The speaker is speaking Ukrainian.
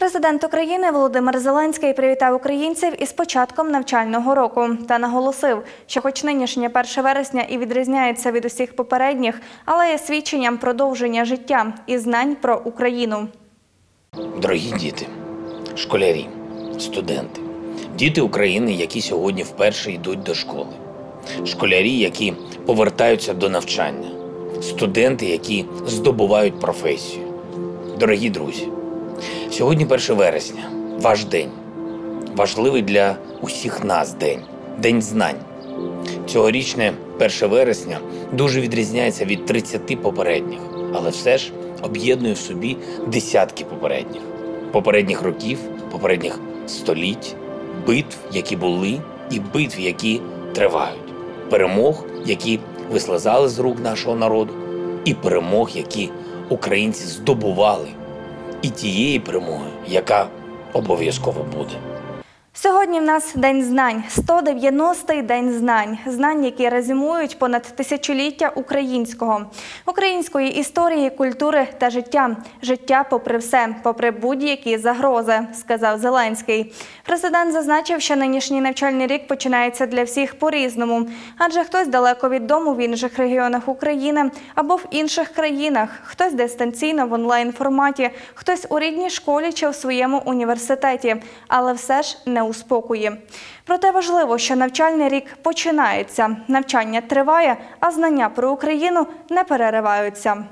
Президент України Володимир Зеленський привітав українців із початком навчального року та наголосив, що хоч нинішнє 1 вересня і відрізняється від усіх попередніх, але є свідченням продовження життя і знань про Україну. Дорогі діти, школярі, студенти, діти України, які сьогодні вперше йдуть до школи, школярі, які повертаються до навчання, студенти, які здобувають професію. Дорогі друзі, сьогодні 1 вересня, ваш день, важливий для усіх нас день, день знань. Цьогорічне 1 вересня дуже відрізняється від 30 попередніх, але все ж об'єднує в собі десятки попередніх. Попередніх років, попередніх століть, битв, які були, і битв, які тривають, перемог, які вислизали з рук нашого народу, і перемог, які українці здобували, і тієї перемоги, яка обов'язково буде. Сьогодні в нас День знань, 190-й день знань. Знань, які резюмують понад тисячоліття українського, української історії, культури та життя. Життя попри все, попри будь-які загрози, сказав Зеленський. Президент зазначив, що нинішній навчальний рік починається для всіх по-різному, адже хтось далеко від дому в інших регіонах України або в інших країнах, хтось дистанційно в онлайн форматі, хтось у рідній школі чи в своєму університеті, але все ж не у спокої. Проте важливо, що навчальний рік починається, навчання триває, а знання про Україну не перериваються.